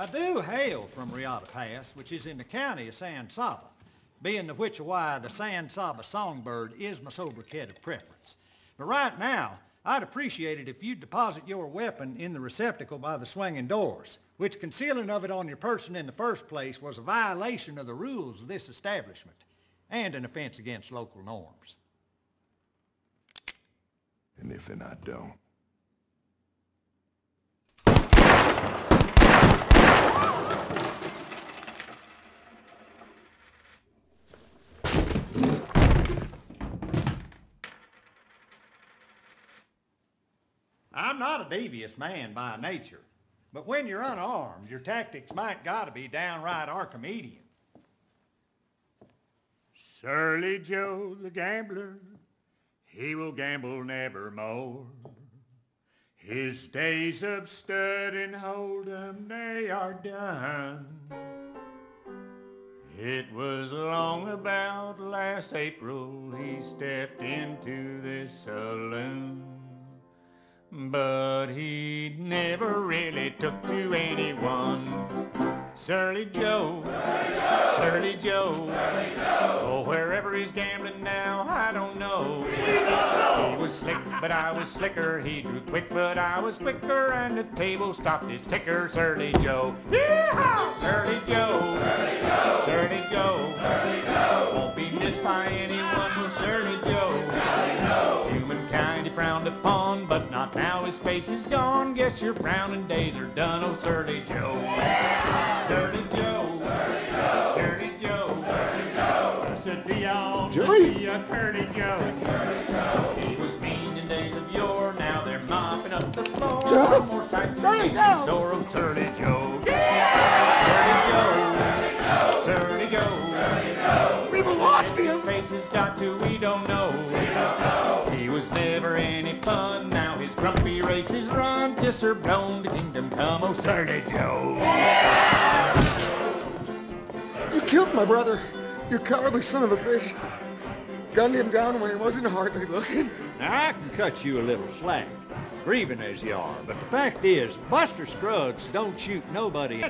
I do hail from Riata Pass, which is in the county of San Saba, being the which why the San Saba songbird is my sobriquet of preference. But right now, I'd appreciate it if you'd deposit your weapon in the receptacle by the swinging doors, which concealing of it on your person in the first place was a violation of the rules of this establishment and an offense against local norms. And if and I don't? I'm not a devious man by nature, but when you're unarmed, your tactics might gotta be downright Archimedean. Surly Joe the gambler, he will gamble nevermore. His days of stud and hold'em, they are done. It was long about last April he stepped into this saloon. But he never really took to anyone. Surly Joe, Surly Joe, Surly Joe. oh, wherever he's gambling now, I don't know. He was slick, but I was slicker. He drew quick, but I was quicker, and the table stopped his ticker. Surly Joe, Yeehaw! Surly Joe, Surly Joe, won't be missed by anyone Surly Joe. Humankind he frowned upon, but not now. His face is gone. Guess your frowning days are done. Oh, Surly Joe, Surly Joe, Surly Joe, Surly I said to y'all, Joey? be a Curly Joe. He was mean in days of yore. Now they're mopping up the floor. Joe? No more sights Surly and Joe? sorrow. Oh, surly Joe, Surly Joe, Surly Joe. We've lost him! Faces got to, we don't know. Was never any fun. Now his grumpy race is run. Kiss her blown to kingdom come. Oh, Surly Joe. You killed my brother. You cowardly son of a bitch. Gunned him down when he wasn't hardly looking. Now, I can cut you a little slack, grieving as you are, but the fact is, Buster Scruggs don't shoot nobody